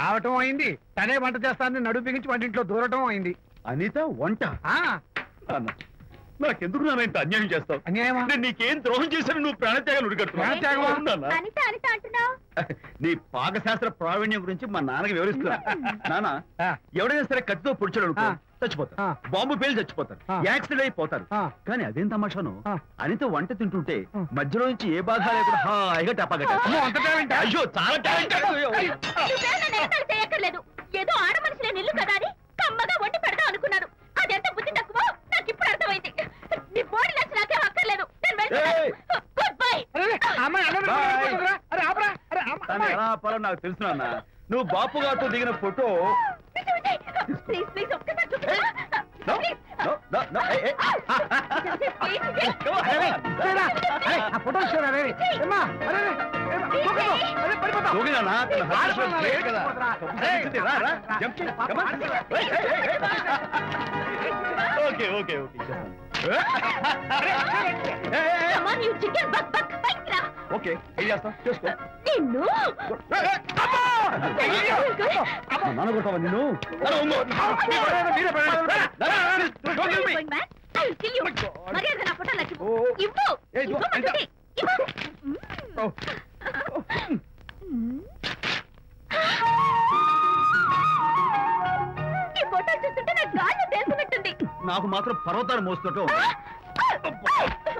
రావటం అయింది. తనే వంట చేస్తానని నడుపు బిగించి వంటింట్లో దూరటం అయింది. అనిత వంట? నాకెందుకు నాన్న ఇంత అన్యాయం చేస్తావు? అన్యాయమా? నీకేం ద్రోహం చేశాను నువ్వు ప్రాణత్యాగాలు ప్రాణత్యాగమా? ఉడిగడుతున్నావు అనిత అనిత అంటున్నావు? నీ పాకశాస్త్ర ప్రావీణ్యం గురించి మా నాన్నకి వివరిస్తున్నా. నాన్న ఆ, ఎవడైనా సరే కత్తితో పొడిచాడు అనుకో. చచ్చిపోతారు. బాంబు పేలు చచ్చిపోతారు. యాక్సిడెంట్ అయిపోతారు. కానీ అదేం తమాషాను. అనిత వంట తింటుంటే. మధ్యలో నుంచి ఏ బాధ లేకుండా హాయిగా? అయ్యో ఎగతాళి చేయక్కర్లేదు ఏదో ఆడ మనిషిలో నిల్లు కదా అని కమ్మగా వండి పెడదాం అనుకున్నాను అదెంత బుద్ధి తక్కువ నాకు ఇప్పుడు అర్థమైంది నీ బాడీ నచ్చి నాకేం అక్కర్లేదు అన్నం నాకు తెలుసు నాన్న నువ్వు బాపు గారితో దిగిన ఫోటో ప్లీజ్ ప్లీజ్ ఒక్కసారి. ఓకే ఓకే ఓకే చికెన్ బక్ బక్ బైక్ ఓకే చేస్తాం చేసుకో. నిన్ను. మా నాన్న. నాకు మాత్రం పర్వతాలు మోస్తుంటాం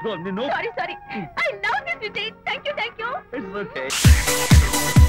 No, no. Sorry, sorry. I love this, Vijay. Thank you, thank you. It's okay.